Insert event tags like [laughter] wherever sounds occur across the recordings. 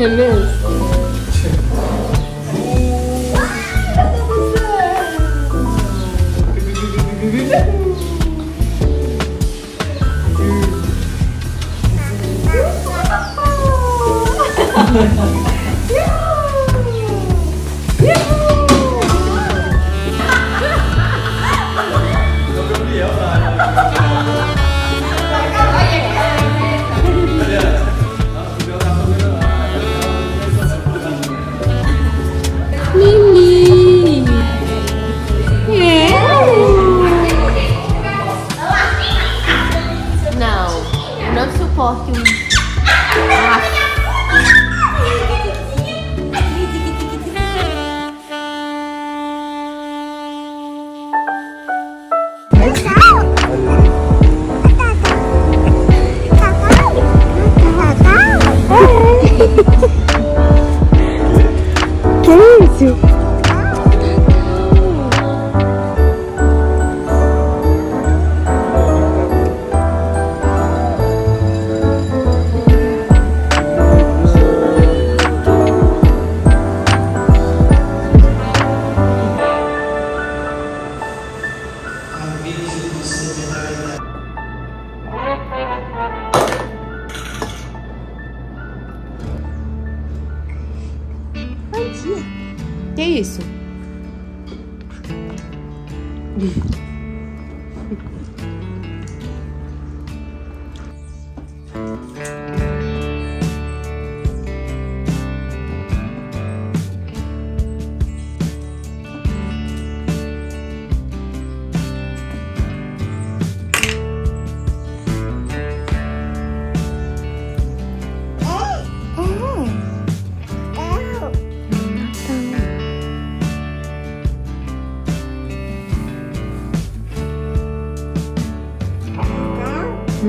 É mesmo? Mimi!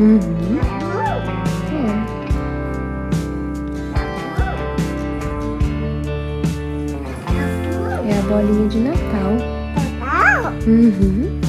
Uhum. É. É a bolinha de Natal. Uhum.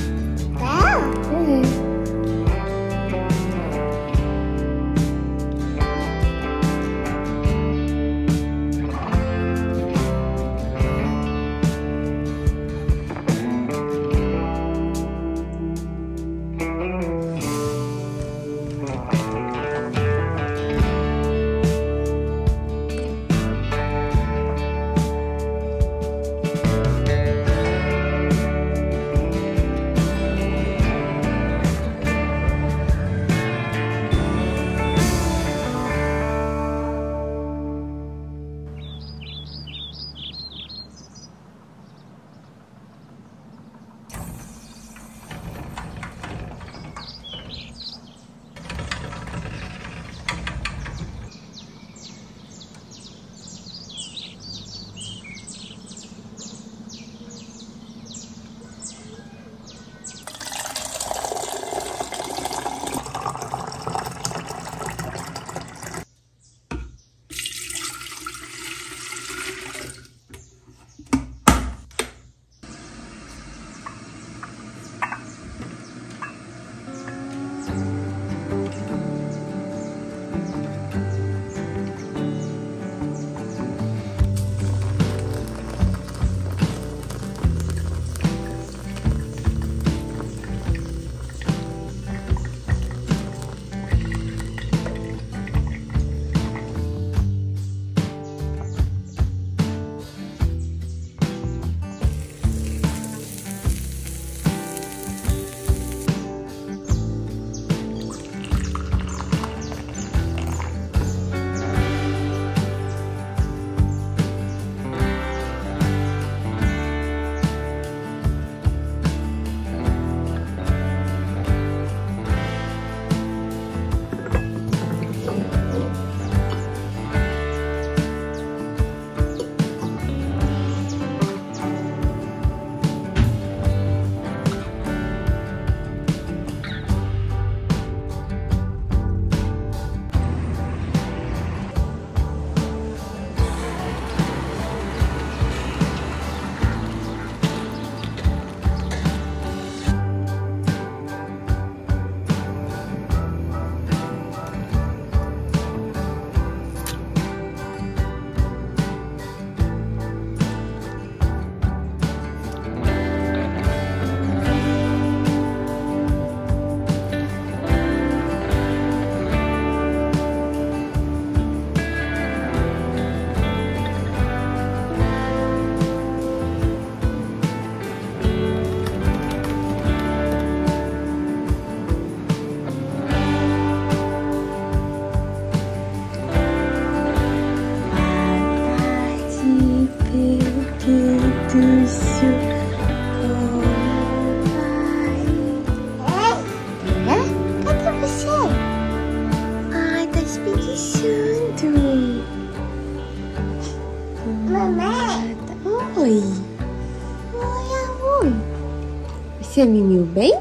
Você mimiu bem?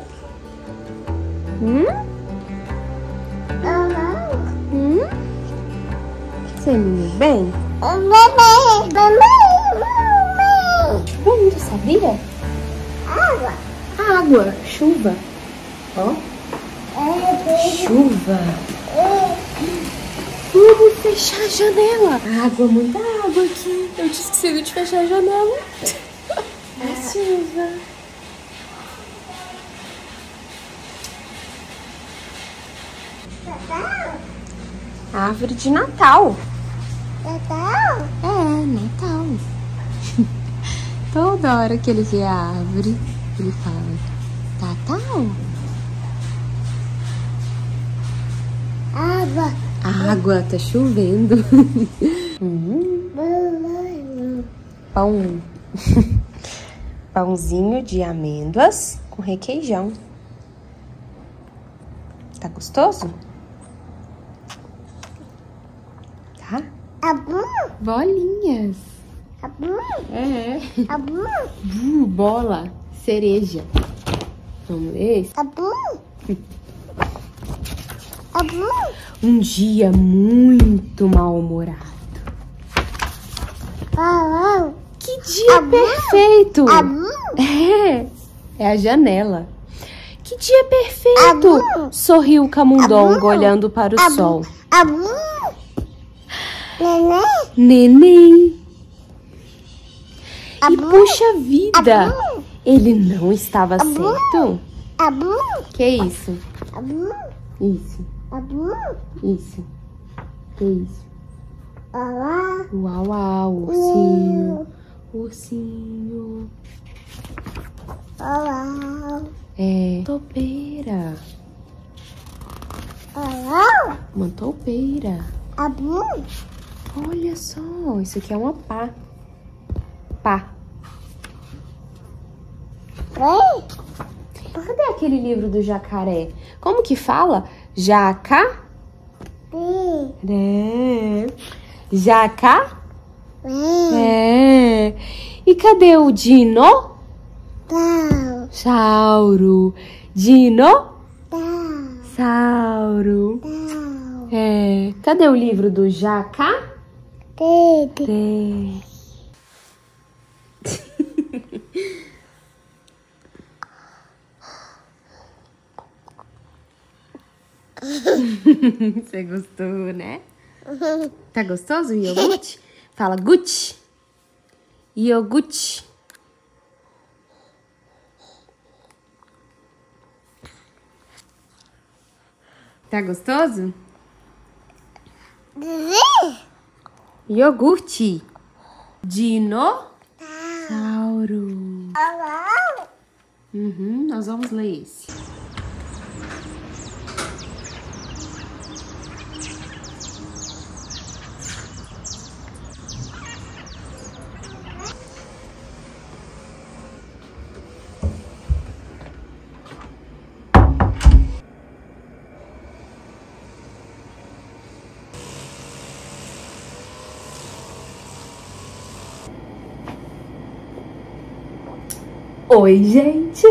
Hum? Hum? Você mimiu bem? Vamos, sabia? Água. Água, chuva. Ó, chuva. Vamos fechar a janela. Água, muita água aqui. Eu tinha esquecido de fechar a janela. É chuva. Árvore de Natal. É, Natal. [laughs] Toda hora que ele vê a árvore, ele fala, Natal? Água. Água, tá chovendo. [laughs] Hum, pão. [laughs] Pãozinho de amêndoas com requeijão. Tá gostoso? Tá? Abu. Bolinhas. Abu. É. Abu. Uh, bola. Cereja. Vamos ler esse? Abu. Abu. Um dia muito mal-humorado. Que dia Abu. perfeito! Abu. É, é a janela. Que dia perfeito! Abu. Sorriu o camundongo Abu. olhando para o Abu. sol. Abu. Neném. Neném! E puxa vida! Abu. Ele não estava Abu. certo? Abu. Que isso? Abu. Isso, Abu. isso. Que isso? Olá. Uau, uau, ursinho. Ursinho. Olá. É. Topeira. Olá. Uma topeira. Abu. Olha só, isso aqui é uma pá. Pá. Oi. Cadê aquele livro do jacaré? Como que fala? Jaca? É. Jaca? É. E cadê o dino? Sauro. Dino? Sauro. É. Cadê o livro do jaca? Dedo. Tem. [laughs] Você gostou, né? Tá gostoso o iogurte? Fala Gucci. Iogurte. Tá gostoso? Iogurte. Dinossauro. Uhum, nós vamos ler esse. Oi, gente!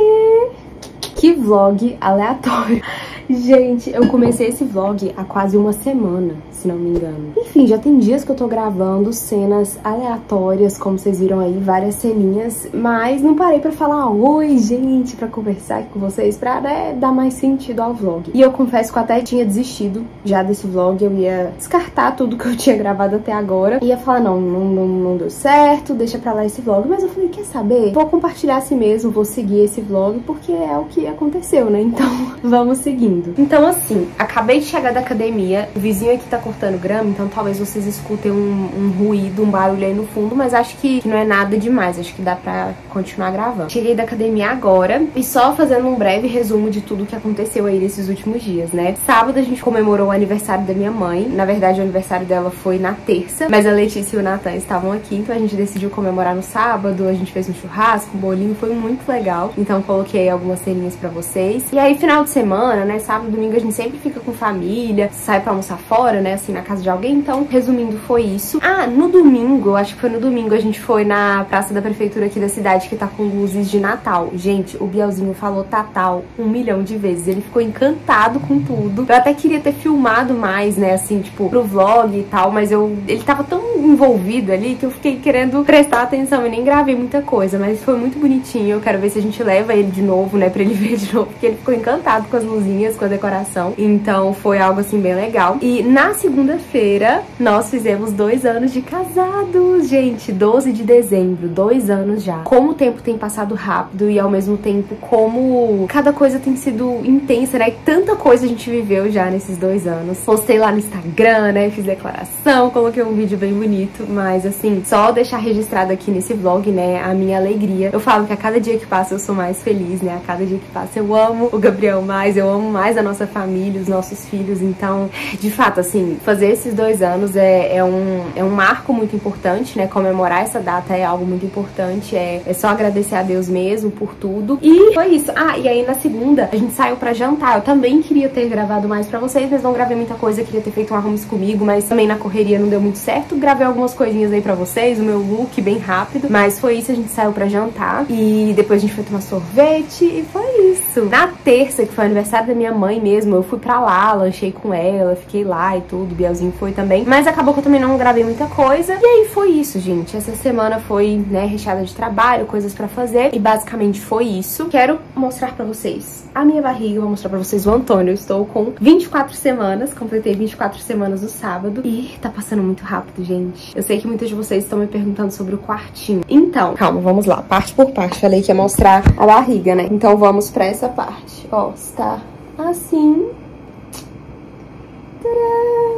Que vlog aleatório. Gente, eu comecei esse vlog há quase uma semana, se não me engano. Enfim, já tem dias que eu tô gravando cenas aleatórias, como vocês viram aí, várias ceninhas, mas não parei pra falar oi, gente, pra conversar com vocês, pra né, dar mais sentido ao vlog. E eu confesso que eu até tinha desistido já desse vlog, eu ia descartar tudo que eu tinha gravado até agora. Ia falar, não, não, não, não deu certo, deixa pra lá esse vlog. Mas eu falei, quer saber? Vou compartilhar assim mesmo, vou seguir esse vlog, porque é o que aconteceu, né? Então, [laughs] vamos seguindo. Então, assim, acabei de chegar da academia, o vizinho aqui tá cortando grama, então talvez vocês escutem um, um ruído, um barulho aí no fundo, mas acho que, que não é nada demais, acho que dá pra continuar gravando. Cheguei da academia agora e só fazendo um breve resumo de tudo que aconteceu aí nesses últimos dias, né? Sábado a gente comemorou o aniversário da minha mãe, na verdade o aniversário dela foi na terça, mas a Letícia e o Natan estavam aqui, então a gente decidiu comemorar no sábado, a gente fez um churrasco, um bolinho, foi muito legal, então coloquei algumas ceninhas pra vocês. E aí, final de semana, né, sábado domingo a gente sempre fica com família, sai pra almoçar fora, né, assim, na casa de alguém. Então, resumindo, foi isso. Ah, no domingo, acho que foi no domingo, a gente foi na praça da prefeitura aqui da cidade que tá com luzes de Natal. Gente, o Bielzinho falou Tatal um milhão de vezes. Ele ficou encantado com tudo. Eu até queria ter filmado mais, né, assim, tipo, pro vlog e tal, mas eu ele tava tão envolvido ali que eu fiquei querendo prestar atenção e nem gravei muita coisa, mas foi muito bonitinho. Eu quero ver se a gente leva ele de novo, né, pra ele [laughs] ver de novo, porque ele ficou encantado com as luzinhas, com a decoração. Então foi algo assim bem legal. E na segunda-feira nós fizemos dois anos de casados, gente, 12 de dezembro, dois anos já. Como o tempo tem passado rápido e ao mesmo tempo como cada coisa tem sido intensa, né? Tanta coisa a gente viveu já nesses dois anos. Postei lá no Instagram, né? Fiz declaração, coloquei um vídeo bem bonito, mas assim, só deixar registrado aqui nesse vlog, né, a minha alegria. Eu falo que a cada dia que passa eu sou mais feliz, né? A cada dia que passa eu amo o Gabriel mais, eu amo mais a nossa família, os nossos filhos. Então, de fato, assim, fazer esses dois anos é, é, um, é um marco muito importante, né? Comemorar essa data é algo muito importante. É, é só agradecer a Deus mesmo por tudo. E foi isso. Ah, e aí na segunda a gente saiu pra jantar. Eu também queria ter gravado mais pra vocês, mas não gravei muita coisa. Queria ter feito um arrumes comigo, mas também na correria não deu muito certo. Gravei algumas coisinhas aí pra vocês, o meu look bem rápido. Mas foi isso, a gente saiu pra jantar. E depois a gente foi tomar sorvete e foi isso. Na terça, que foi aniversário da minha mãe mesmo, eu fui pra lá, lanchei com ela, fiquei lá e tudo. O Bielzinho foi também. Mas acabou que eu também não gravei muita coisa. E aí foi isso, gente. Essa semana foi, né, recheada de trabalho, coisas pra fazer. E basicamente foi isso. Quero mostrar pra vocês a minha barriga, vou mostrar pra vocês o Antônio. Eu estou com 24 semanas, completei 24 semanas no sábado. E tá passando muito rápido, gente. Eu sei que muitas de vocês estão me perguntando sobre o quartinho. Então, calma, vamos lá, parte por parte. Falei que ia mostrar a barriga, né? Então vamos pra essa parte. Ó, está assim. Tcharam!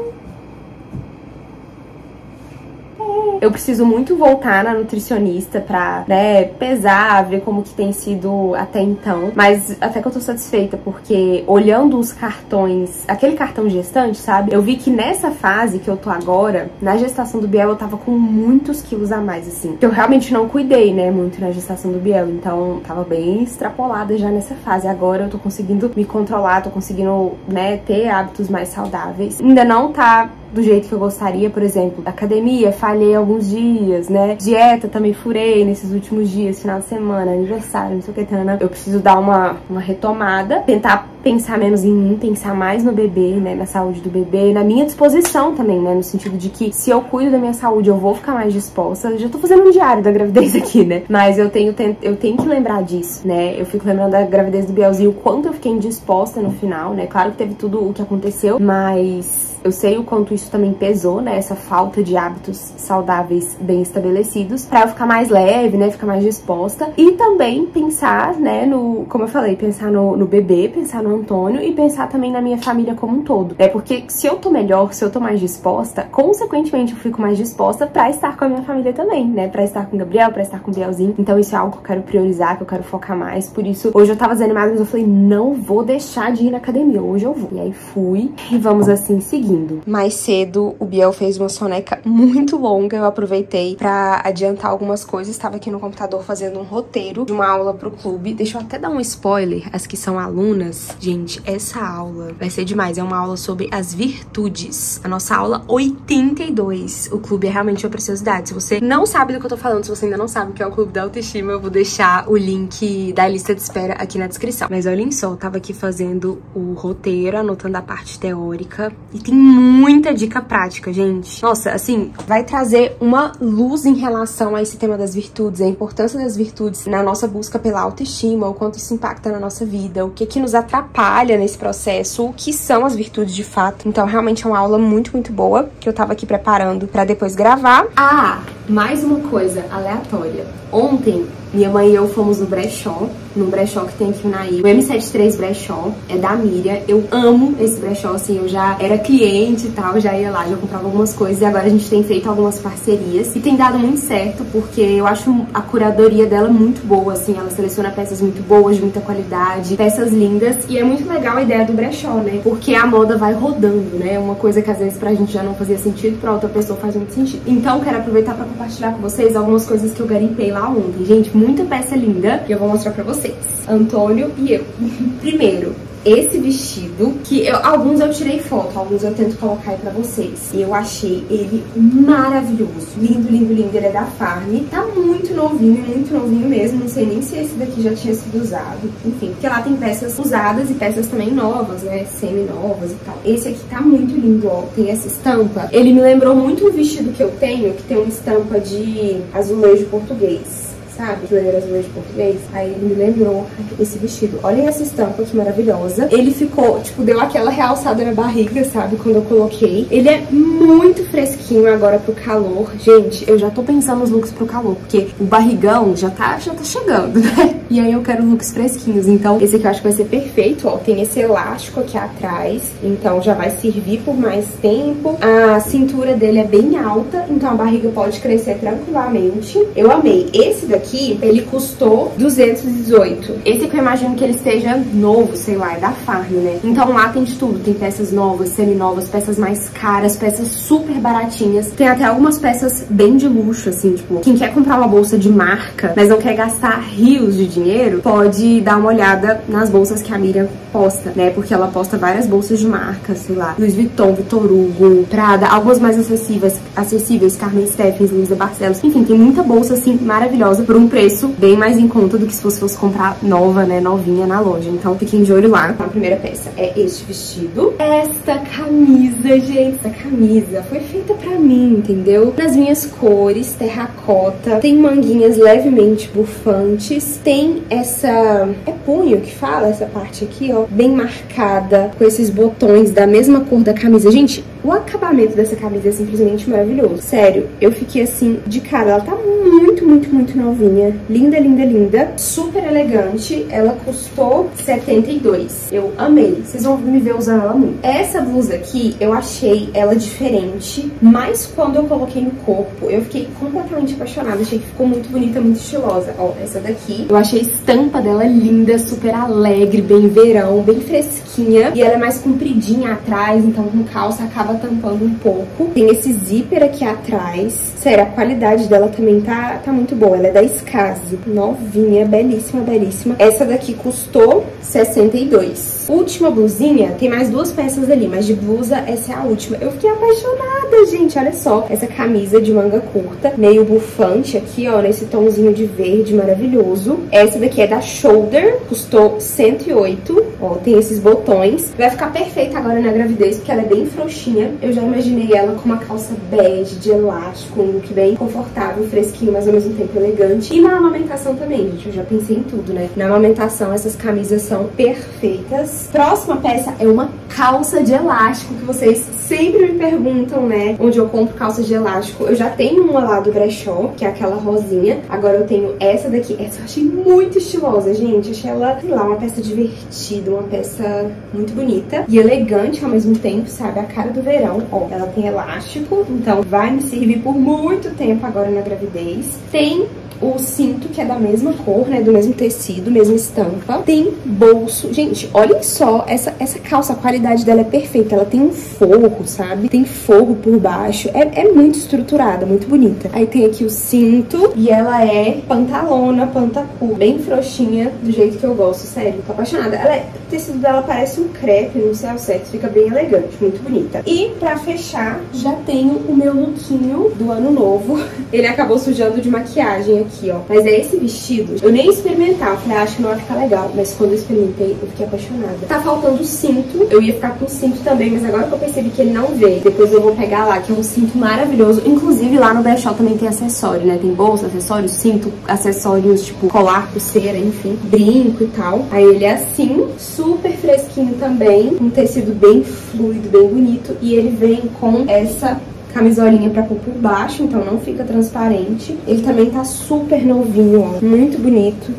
Eu preciso muito voltar na nutricionista pra, né, pesar, ver como que tem sido até então. Mas até que eu tô satisfeita, porque olhando os cartões, aquele cartão gestante, sabe? Eu vi que nessa fase que eu tô agora, na gestação do Biel, eu tava com muitos quilos a mais, assim. Que eu realmente não cuidei, né, muito na gestação do Biel. Então, tava bem extrapolada já nessa fase. Agora eu tô conseguindo me controlar, tô conseguindo, né, ter hábitos mais saudáveis. Ainda não tá do jeito que eu gostaria, por exemplo, academia, falhei alguns dias, né? Dieta também furei nesses últimos dias, final de semana, aniversário, não sei o que, tana. Eu preciso dar uma, uma retomada, tentar pensar menos em mim, pensar mais no bebê, né? Na saúde do bebê, na minha disposição também, né? No sentido de que se eu cuido da minha saúde, eu vou ficar mais disposta. Eu já tô fazendo um diário da gravidez [laughs] aqui, né? Mas eu tenho, eu tenho que lembrar disso, né? Eu fico lembrando da gravidez do Bielzinho, o quanto eu fiquei indisposta no final, né? Claro que teve tudo o que aconteceu, mas eu sei o quanto isso também pesou, né? Essa falta de hábitos saudáveis bem estabelecidos, para eu ficar mais leve, né? Ficar mais disposta. E também pensar, né? No, como eu falei, pensar no, no bebê, pensar no Antônio e pensar também na minha família como um todo. É porque se eu tô melhor, se eu tô mais disposta, consequentemente eu fico mais disposta para estar com a minha família também, né? Para estar com o Gabriel, para estar com o Bielzinho. Então isso é algo que eu quero priorizar, que eu quero focar mais. Por isso, hoje eu tava desanimada, mas eu falei, não vou deixar de ir na academia. Hoje eu vou. E aí fui e vamos assim seguindo. Mais cedo, o Biel fez uma soneca [laughs] muito longa. Eu aproveitei para adiantar algumas coisas. Estava aqui no computador fazendo um roteiro de uma aula pro clube. Deixa eu até dar um spoiler, as que são alunas. Gente, essa aula vai ser demais. É uma aula sobre as virtudes. A nossa aula 82. O clube é realmente uma preciosidade. Se você não sabe do que eu tô falando, se você ainda não sabe o que é o Clube da Autoestima, eu vou deixar o link da lista de espera aqui na descrição. Mas olhem só, eu tava aqui fazendo o roteiro, anotando a parte teórica. E tem muita dica prática, gente. Nossa, assim, vai trazer uma luz em relação a esse tema das virtudes, a importância das virtudes na nossa busca pela autoestima, o quanto isso impacta na nossa vida, o que que nos atrapalha nesse processo, o que são as virtudes de fato. Então, realmente é uma aula muito, muito boa que eu tava aqui preparando pra depois gravar. Ah, mais uma coisa aleatória. Ontem, minha mãe e eu fomos no brechó, num brechó que tem aqui na Ilha. O M73 Brechó é da Miriam. Eu amo esse brechó, assim, eu já era cliente e tal, já ia lá, já comprava algumas coisas e agora a gente tem feito algumas parcerias e tem dado muito certo porque eu acho a curadoria dela muito boa, assim, ela seleciona peças muito boas, de muita qualidade, peças lindas e é muito legal a ideia do brechó, né? Porque a moda vai rodando, né? Uma coisa que às vezes pra gente já não fazia sentido, pra outra pessoa faz muito sentido. Então, quero aproveitar pra compartilhar com vocês algumas coisas que eu garimpei lá ontem. Gente, muita peça linda e eu vou mostrar pra vocês. Antônio e eu. [laughs] Primeiro, esse vestido, que eu, alguns eu tirei foto, alguns eu tento colocar aí pra vocês. Eu achei ele maravilhoso. Lindo, lindo, lindo. Ele é da Farm. Tá muito novinho, muito novinho mesmo. Não sei nem se esse daqui já tinha sido usado. Enfim, porque lá tem peças usadas e peças também novas, né? Semi-novas e tal. Esse aqui tá muito lindo, ó. Tem essa estampa. Ele me lembrou muito um vestido que eu tenho, que tem uma estampa de azulejo português sabe? Que era azulejo português. Aí ele me lembrou esse vestido. Olha essa estampa que maravilhosa. Ele ficou, tipo, deu aquela realçada na barriga, sabe? Quando eu coloquei. Ele é muito fresquinho agora pro calor. Gente, eu já tô pensando nos looks pro calor, porque o barrigão já tá, já tá chegando, né? E aí eu quero looks fresquinhos. Então, esse aqui eu acho que vai ser perfeito, ó. Tem esse elástico aqui atrás, então já vai servir por mais tempo. A cintura dele é bem alta, então a barriga pode crescer tranquilamente. Eu amei. Esse daqui aqui, ele custou 218. Esse aqui eu imagino que ele esteja novo, sei lá, é da Farm, né? Então lá tem de tudo, tem peças novas, semi-novas, peças mais caras, peças super baratinhas. Tem até algumas peças bem de luxo, assim, tipo, quem quer comprar uma bolsa de marca, mas não quer gastar rios de dinheiro, pode dar uma olhada nas bolsas que a Miriam posta, né? Porque ela posta várias bolsas de marca, sei lá, Louis Vuitton, Vitor Hugo, Prada, algumas mais acessíveis, acessíveis, Carmen Steffens, Luísa Barcelos, enfim, tem muita bolsa, assim, maravilhosa por um preço bem mais em conta do que se você fosse comprar nova, né, novinha na loja. Então fiquem de olho lá. A primeira peça é este vestido. Esta camisa, gente, essa camisa foi feita pra mim, entendeu? Nas minhas cores, terracota, tem manguinhas levemente bufantes, tem essa... é punho que fala, essa parte aqui, ó, bem marcada, com esses botões da mesma cor da camisa. Gente, o acabamento dessa camisa é simplesmente maravilhoso. Sério, eu fiquei assim, de cara, ela tá muito, muito, muito novinha linda, linda, linda, super elegante. Ela custou 72. Eu amei. Vocês vão me ver usando ela muito. Essa blusa aqui, eu achei ela diferente, mas quando eu coloquei no corpo, eu fiquei completamente apaixonada. Achei que ficou muito bonita, muito estilosa. Ó, essa daqui, eu achei a estampa dela linda, super alegre, bem verão, bem fresquinha. E ela é mais compridinha atrás, então com calça acaba tampando um pouco. Tem esse zíper aqui atrás. Sério, a qualidade dela também tá, tá muito boa. Ela é da Escase, novinha, belíssima, belíssima. Essa daqui custou 62. Última blusinha, tem mais duas peças ali, mas de blusa essa é a última. Eu fiquei apaixonada, gente, olha só. Essa camisa de manga curta, meio bufante aqui, ó, nesse tomzinho de verde maravilhoso. Essa daqui é da Shoulder, custou 108. Ó, tem esses botões. Vai ficar perfeita agora na gravidez, porque ela é bem frouxinha. Eu já imaginei ela com uma calça bege, de elástico, um look bem confortável, fresquinho, mas ao mesmo tempo elegante. E na amamentação também, gente, eu já pensei em tudo, né? Na amamentação essas camisas são perfeitas. Próxima peça é uma calça de elástico, que vocês sempre me perguntam, né? Onde eu compro calça de elástico. Eu já tenho uma lá do brechó, que é aquela rosinha. Agora eu tenho essa daqui. Essa eu achei muito estilosa, gente. Achei ela, sei lá, uma peça divertida, uma peça muito bonita e elegante ao mesmo tempo, sabe? A cara do verão. Ó, ela tem elástico, então vai me servir por muito tempo agora na gravidez. Tem o cinto, que é da mesma cor, né? Do mesmo tecido, mesma estampa. Tem bolso. Gente, olhem só essa, essa calça, a qualidade dela é perfeita. Ela tem um forro, sabe? Tem forro por baixo. É, é muito estruturada, muito bonita. Aí tem aqui o cinto e ela é pantalona, pantacu. Bem frouxinha, do jeito que eu gosto, sério. Tô apaixonada. Ela é, o tecido dela parece um crepe, não sei ao certo. Fica bem elegante, muito bonita. E pra fechar, já tenho o meu lookinho do ano novo. [laughs] Ele acabou sujando de maquiagem aqui aqui, ó. Mas é esse vestido. Eu nem experimentar, eu falei, ah, acho que não vai ficar legal. Mas quando eu experimentei, eu fiquei apaixonada. Tá faltando cinto. Eu ia ficar com cinto também, mas agora que eu percebi que ele não veio, depois eu vou pegar lá, que é um cinto maravilhoso. Inclusive, lá no brechó também tem acessório, né? Tem bolsa, acessório, cinto, acessórios tipo colar, pulseira, enfim, brinco e tal. Aí ele é assim, super fresquinho também, um tecido bem fluido, bem bonito. E ele vem com essa camisolinha pra pôr por baixo, então não fica transparente. Ele também tá super novinho, ó, muito bonito.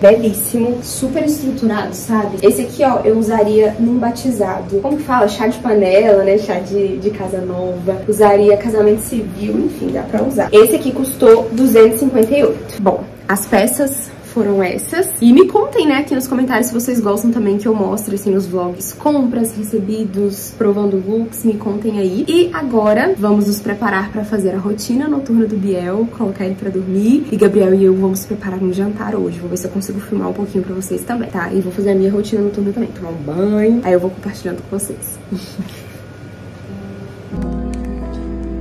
Belíssimo, super estruturado, sabe? Esse aqui, ó, eu usaria num batizado. Como que fala? Chá de panela, né? Chá de, de casa nova. Usaria casamento civil, enfim, dá pra usar. Esse aqui custou 258. Bom, as peças foram essas. E me contem, né, aqui nos comentários se vocês gostam também que eu mostre, assim, nos vlogs, compras, recebidos, provando looks, me contem aí. E agora, vamos nos preparar pra fazer a rotina noturna do Biel, colocar ele pra dormir. E Gabriel e eu vamos preparar um jantar hoje. Vou ver se eu consigo filmar um pouquinho pra vocês também, tá? E vou fazer a minha rotina noturna também, tomar um banho. Aí eu vou compartilhando com vocês. [laughs]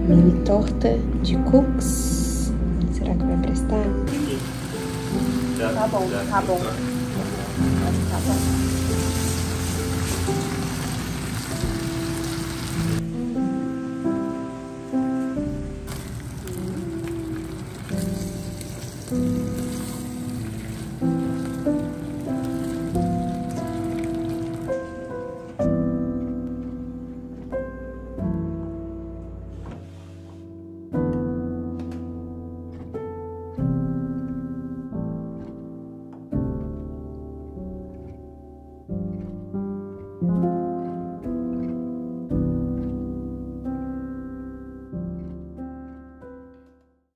Mini torta de cookies. Será que vai prestar? Tá bom, tá bom. Tá bom.